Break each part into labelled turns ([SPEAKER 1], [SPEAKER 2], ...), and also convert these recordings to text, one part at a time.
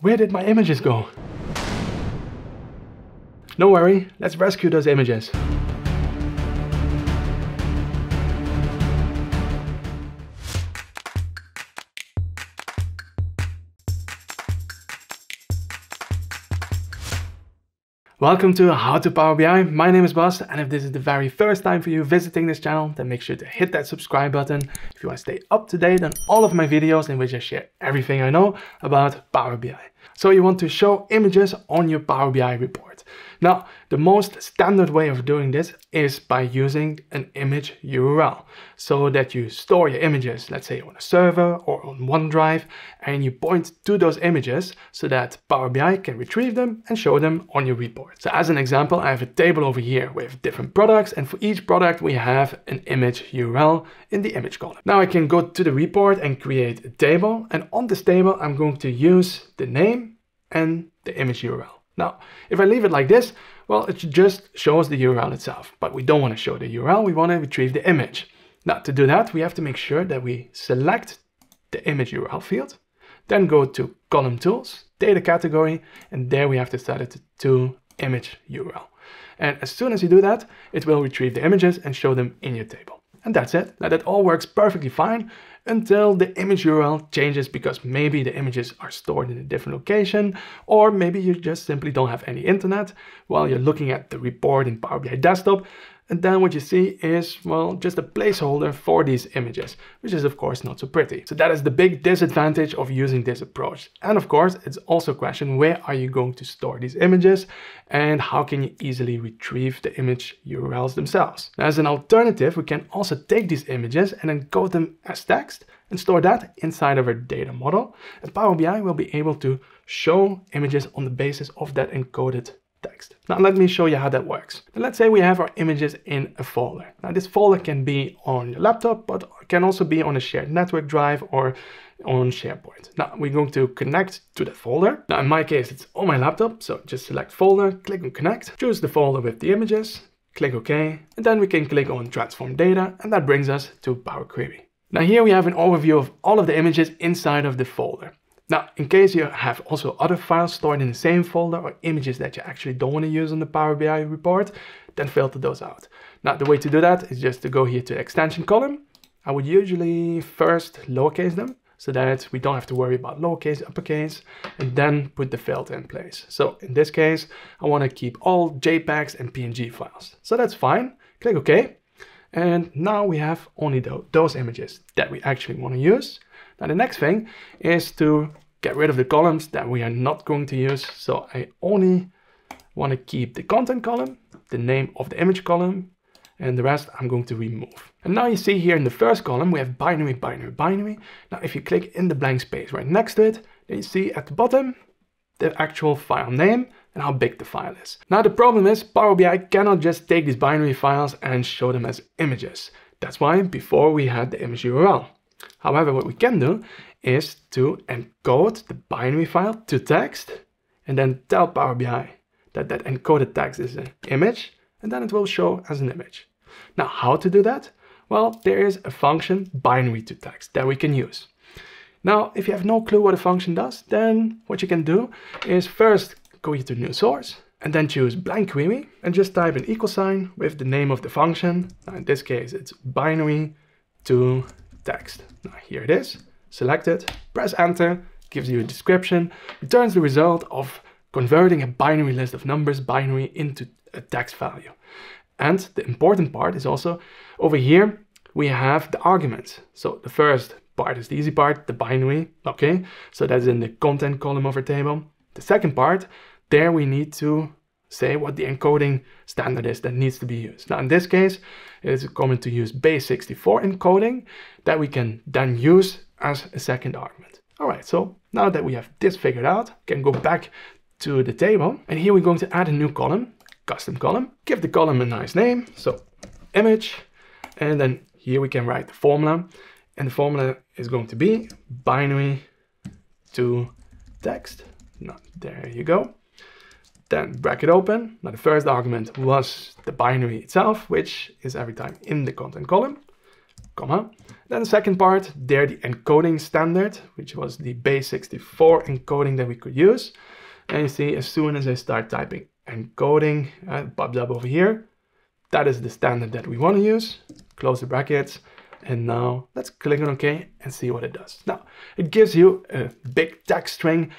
[SPEAKER 1] Where did my images go? No worry, let's rescue those images. Welcome to How to Power BI. My name is Bas, and if this is the very first time for you visiting this channel, then make sure to hit that subscribe button if you want to stay up to date on all of my videos in which I share everything I know about Power BI. So you want to show images on your Power BI report. Now, the most standard way of doing this is by using an image URL so that you store your images, let's say on a server or on OneDrive, and you point to those images so that Power BI can retrieve them and show them on your report. So as an example, I have a table over here with different products, and for each product, we have an image URL in the image column. Now I can go to the report and create a table, and on this table, I'm going to use the name and the image URL. Now, if I leave it like this, well, it just shows the URL itself, but we don't want to show the URL, we want to retrieve the image. Now, to do that, we have to make sure that we select the image URL field, then go to column tools, data category, and there we have to set it to image URL. And as soon as you do that, it will retrieve the images and show them in your table. And that's it. Now that all works perfectly fine until the image URL changes because maybe the images are stored in a different location or maybe you just simply don't have any internet while you're looking at the report in Power BI Desktop and then what you see is, well, just a placeholder for these images, which is of course not so pretty. So that is the big disadvantage of using this approach. And of course, it's also a question, where are you going to store these images and how can you easily retrieve the image URLs themselves? As an alternative, we can also take these images and encode them as text and store that inside of our data model. And Power BI will be able to show images on the basis of that encoded text. Now let me show you how that works. Now, let's say we have our images in a folder. Now this folder can be on your laptop, but can also be on a shared network drive or on SharePoint. Now we're going to connect to the folder. Now in my case, it's on my laptop. So just select folder, click on connect, choose the folder with the images, click OK, and then we can click on transform data and that brings us to Power Query. Now here we have an overview of all of the images inside of the folder. Now, in case you have also other files stored in the same folder or images that you actually don't want to use on the Power BI report, then filter those out. Now, the way to do that is just to go here to the extension column. I would usually first lowercase them so that we don't have to worry about lowercase, uppercase, and then put the filter in place. So in this case, I want to keep all JPEGs and PNG files. So that's fine. Click OK. And now we have only those images that we actually want to use. Now the next thing is to get rid of the columns that we are not going to use. So I only want to keep the content column, the name of the image column, and the rest I'm going to remove. And now you see here in the first column, we have binary, binary, binary. Now, if you click in the blank space right next to it, then you see at the bottom, the actual file name and how big the file is. Now, the problem is Power BI cannot just take these binary files and show them as images. That's why before we had the image URL. However, what we can do is to encode the binary file to text and then tell Power BI that that encoded text is an image and then it will show as an image. Now, how to do that? Well, there is a function binary to text that we can use. Now, if you have no clue what a function does, then what you can do is first go to new source and then choose blank query and just type an equal sign with the name of the function. Now, in this case, it's binary to text. Now here it is, select it, press enter, gives you a description, returns the result of converting a binary list of numbers binary into a text value. And the important part is also over here, we have the arguments. So the first part is the easy part, the binary, okay? So that's in the content column of our table. The second part, there we need to say what the encoding standard is that needs to be used. Now in this case, it is common to use base64 encoding that we can then use as a second argument. All right, so now that we have this figured out, can go back to the table. And here we're going to add a new column, custom column, give the column a nice name. So image, and then here we can write the formula. And the formula is going to be binary to text. Now, there you go then bracket open. Now the first argument was the binary itself, which is every time in the content column. comma. Then the second part, there the encoding standard, which was the base64 encoding that we could use. And you see, as soon as I start typing encoding, uh, it pops up over here. That is the standard that we want to use. Close the brackets. And now let's click on OK and see what it does. Now, it gives you a big text string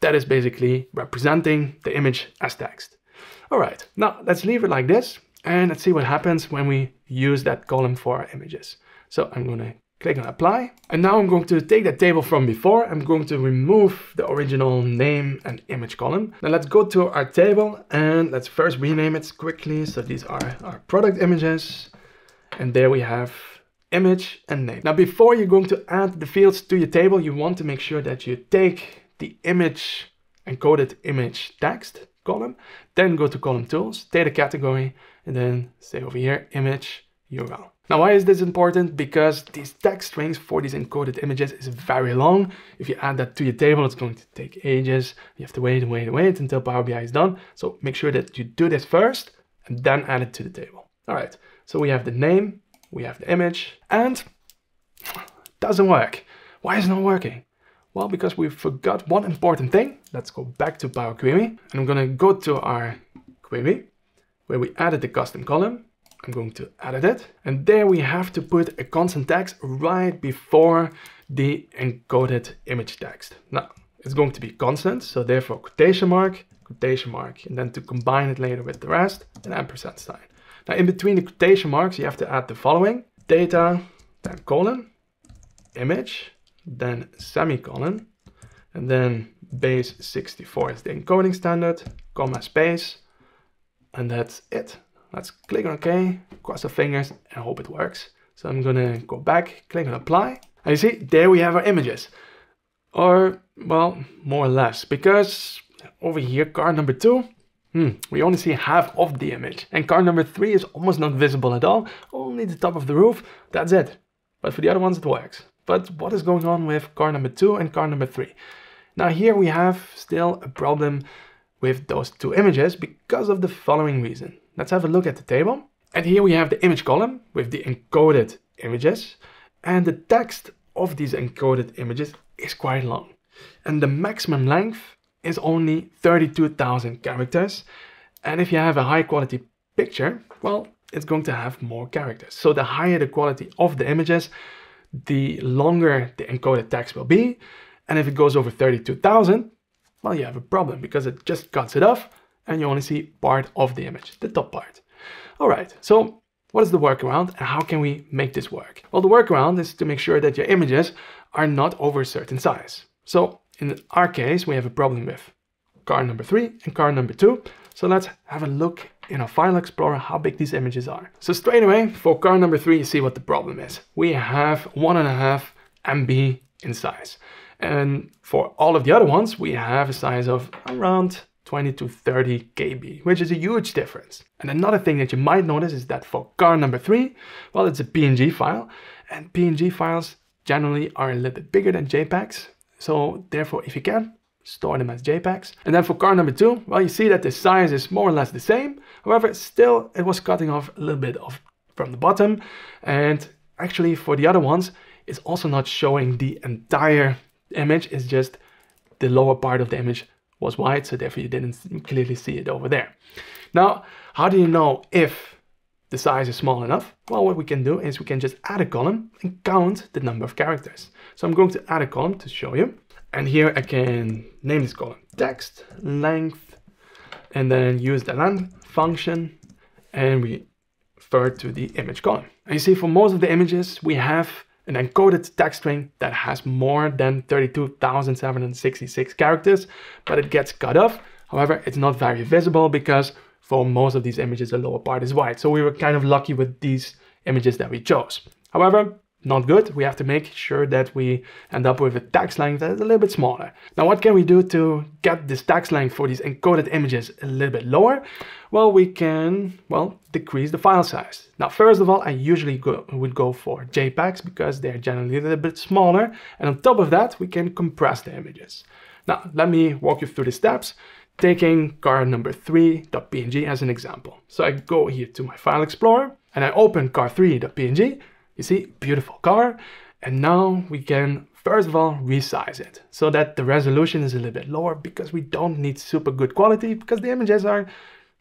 [SPEAKER 1] that is basically representing the image as text. All right, now let's leave it like this and let's see what happens when we use that column for our images. So I'm to click on apply. And now I'm going to take that table from before. I'm going to remove the original name and image column. Now let's go to our table and let's first rename it quickly. So these are our product images. And there we have image and name. Now before you're going to add the fields to your table, you want to make sure that you take the image encoded image text column, then go to column tools, data category, and then say over here, image URL. Now, why is this important? Because these text strings for these encoded images is very long. If you add that to your table, it's going to take ages. You have to wait and wait and wait until Power BI is done. So make sure that you do this first and then add it to the table. All right, so we have the name, we have the image, and doesn't work. Why is it not working? Well, because we forgot one important thing. Let's go back to Power Query. And I'm gonna go to our query where we added the custom column. I'm going to edit it. And there we have to put a constant text right before the encoded image text. Now, it's going to be constant, so therefore quotation mark, quotation mark, and then to combine it later with the rest, an ampersand sign. Now, in between the quotation marks, you have to add the following. Data, then colon, image, then semicolon, and then base 64 is the encoding standard, comma space, and that's it. Let's click on OK, cross our fingers and hope it works. So I'm gonna go back, click on apply. And you see, there we have our images. Or, well, more or less, because over here, card number two, hmm, we only see half of the image. And card number three is almost not visible at all, only the top of the roof, that's it. But for the other ones, it works. But what is going on with car number two and car number three? Now here we have still a problem with those two images because of the following reason. Let's have a look at the table. And here we have the image column with the encoded images. And the text of these encoded images is quite long. And the maximum length is only 32,000 characters. And if you have a high quality picture, well, it's going to have more characters. So the higher the quality of the images, the longer the encoded text will be. And if it goes over 32,000, well, you have a problem because it just cuts it off and you only see part of the image, the top part. All right, so what is the workaround and how can we make this work? Well, the workaround is to make sure that your images are not over a certain size. So in our case, we have a problem with car number three and car number two. So let's have a look in our file explorer how big these images are. So straight away for car number three, you see what the problem is. We have one and a half MB in size. And for all of the other ones, we have a size of around 20 to 30 KB, which is a huge difference. And another thing that you might notice is that for car number three, well, it's a PNG file and PNG files generally are a little bit bigger than JPEGs. So therefore, if you can, store them as JPEGs. And then for car number two, well, you see that the size is more or less the same. However, still it was cutting off a little bit of from the bottom. And actually for the other ones, it's also not showing the entire image. It's just the lower part of the image was white. So therefore you didn't clearly see it over there. Now, how do you know if the size is small enough? Well, what we can do is we can just add a column and count the number of characters. So I'm going to add a column to show you. And here I can name this column text length and then use the len function and we refer to the image column. And you see for most of the images we have an encoded text string that has more than 32,766 characters, but it gets cut off. However, it's not very visible because for most of these images the lower part is white. So we were kind of lucky with these images that we chose. However, not good. We have to make sure that we end up with a text length that is a little bit smaller. Now, what can we do to get this text length for these encoded images a little bit lower? Well, we can, well, decrease the file size. Now, first of all, I usually go, would go for JPEGs because they're generally a little bit smaller. And on top of that, we can compress the images. Now, let me walk you through the steps taking car number 3.png as an example. So I go here to my file explorer and I open car3.png You see, beautiful car. And now we can, first of all, resize it so that the resolution is a little bit lower because we don't need super good quality because the images are,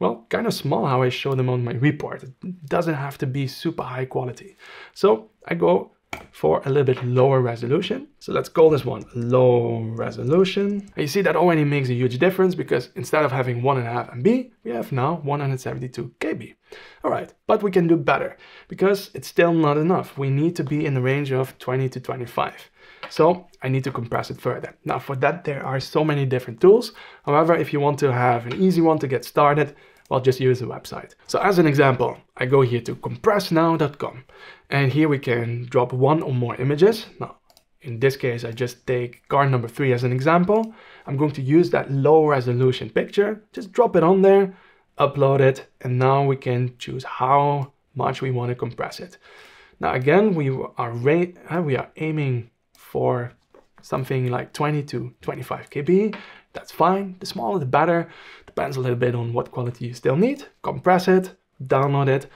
[SPEAKER 1] well, kind of small how I show them on my report. It doesn't have to be super high quality. So I go for a little bit lower resolution. So let's call this one low resolution. And you see that already makes a huge difference because instead of having one and a half MB, we have now 172 KB. All right, but we can do better because it's still not enough. We need to be in the range of 20 to 25. So I need to compress it further. Now for that, there are so many different tools. However, if you want to have an easy one to get started, well, just use the website. So as an example, I go here to compressnow.com and here we can drop one or more images. Now, in this case, I just take card number three as an example. I'm going to use that low resolution picture, just drop it on there, upload it, and now we can choose how much we want to compress it. Now again, we are, uh, we are aiming for something like 20 to 25 KB. That's fine. The smaller the better. Depends a little bit on what quality you still need. Compress it, download it,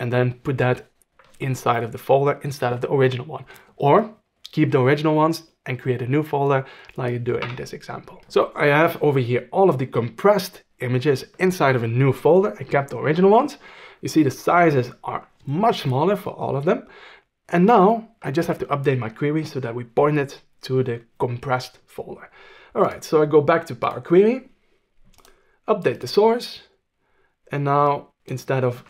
[SPEAKER 1] and then put that inside of the folder instead of the original one. Or keep the original ones and create a new folder like you do in this example. So I have over here all of the compressed images inside of a new folder. I kept the original ones. You see the sizes are much smaller for all of them. And now I just have to update my query so that we point it to the compressed folder. All right, so I go back to Power Query, update the source, and now instead of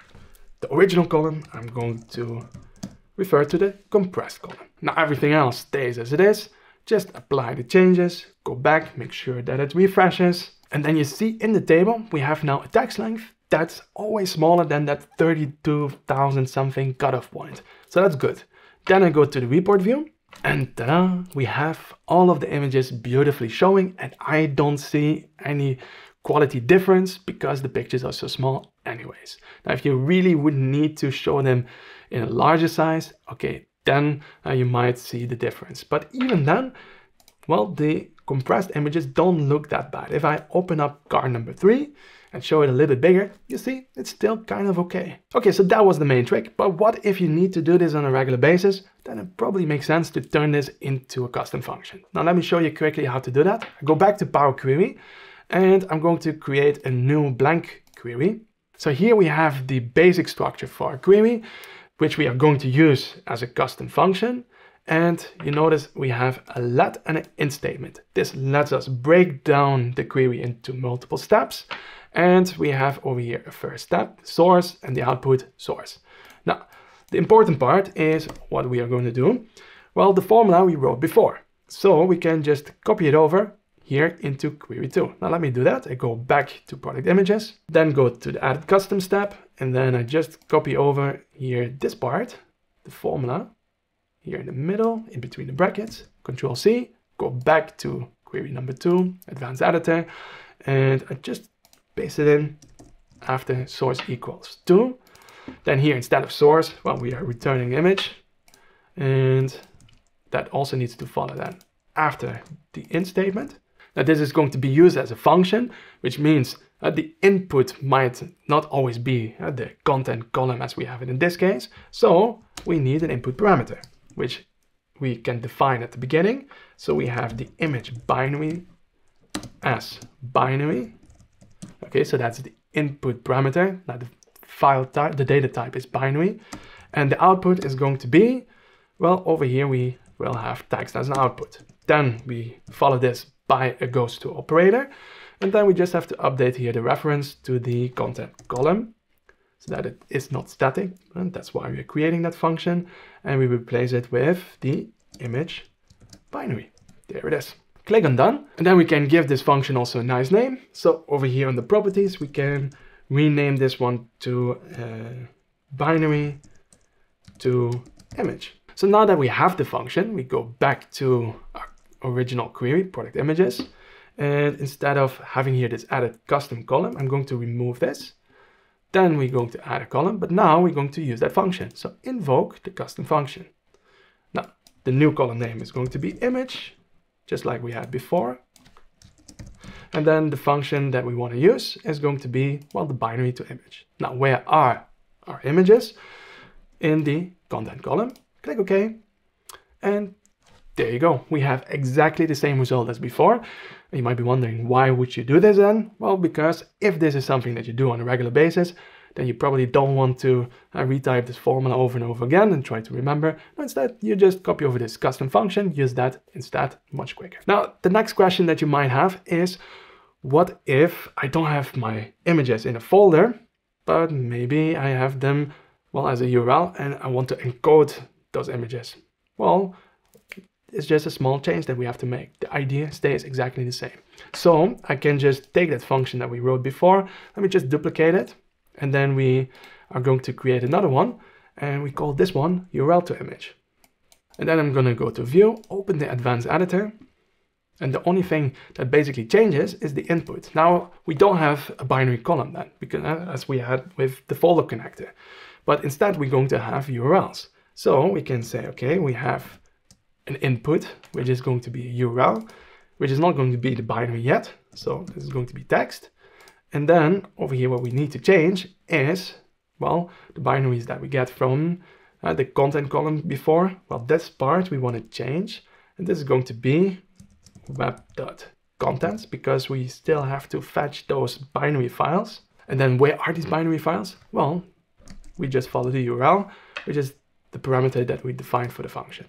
[SPEAKER 1] the original column, I'm going to refer to the compressed column. Now everything else stays as it is, just apply the changes, go back, make sure that it refreshes, and then you see in the table, we have now a text length that's always smaller than that 32,000 something cutoff point. So that's good. Then I go to the report view and ta-da, we have all of the images beautifully showing and I don't see any quality difference because the pictures are so small anyways. Now, if you really would need to show them in a larger size, okay, then uh, you might see the difference. But even then, well, the compressed images don't look that bad. If I open up card number three and show it a little bit bigger, you see, it's still kind of okay. Okay, so that was the main trick. But what if you need to do this on a regular basis? Then it probably makes sense to turn this into a custom function. Now, let me show you quickly how to do that. I go back to Power Query and I'm going to create a new blank query. So here we have the basic structure for our query, which we are going to use as a custom function. And you notice we have a let and an in statement. This lets us break down the query into multiple steps. And we have over here a first step, source, and the output source. Now, the important part is what we are going to do. Well, the formula we wrote before. So we can just copy it over here into query 2. Now let me do that. I go back to product images, then go to the add custom step, and then I just copy over here this part, the formula, here in the middle, in between the brackets, control C, go back to query number 2, advanced editor, and I just paste it in after source equals 2. Then here instead of source, well, we are returning image, and that also needs to follow then after the in statement. Now this is going to be used as a function, which means uh, the input might not always be uh, the content column as we have it in this case. So we need an input parameter, which we can define at the beginning. So we have the image binary as binary. Okay, so that's the input parameter. Now the file type, the data type is binary. And the output is going to be, well, over here we will have text as an output. Then we follow this by a goes to operator. And then we just have to update here the reference to the content column so that it is not static. And that's why we're creating that function. And we replace it with the image binary. There it is. Click on done. And then we can give this function also a nice name. So over here on the properties, we can rename this one to uh, binary to image. So now that we have the function, we go back to our original query, product images. And instead of having here this added custom column, I'm going to remove this. Then we're going to add a column, but now we're going to use that function. So invoke the custom function. Now, the new column name is going to be image, just like we had before. And then the function that we want to use is going to be, well, the binary to image. Now, where are our images? In the content column. Click OK. And there you go. We have exactly the same result as before. You might be wondering, why would you do this then? Well, because if this is something that you do on a regular basis, then you probably don't want to uh, retype this formula over and over again and try to remember. No, instead, you just copy over this custom function, use that instead much quicker. Now, the next question that you might have is, what if I don't have my images in a folder, but maybe I have them, well, as a URL and I want to encode those images? Well, it's just a small change that we have to make. The idea stays exactly the same. So I can just take that function that we wrote before, let me just duplicate it, and then we are going to create another one, and we call this one URL to image. And then I'm gonna go to view, open the advanced editor, and the only thing that basically changes is the input. Now, we don't have a binary column then, because uh, as we had with the folder connector, but instead we're going to have URLs. So we can say, okay, we have an input, which is going to be a URL, which is not going to be the binary yet. So this is going to be text. And then over here, what we need to change is, well, the binaries that we get from uh, the content column before. Well, this part we want to change. And this is going to be web.contents because we still have to fetch those binary files. And then where are these binary files? Well, we just follow the URL, which is the parameter that we defined for the function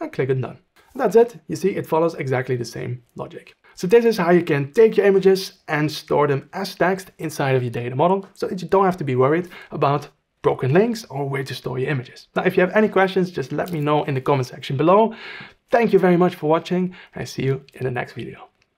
[SPEAKER 1] and click on done. That's it. You see, it follows exactly the same logic. So this is how you can take your images and store them as text inside of your data model so that you don't have to be worried about broken links or where to store your images. Now, if you have any questions, just let me know in the comment section below. Thank you very much for watching and I see you in the next video.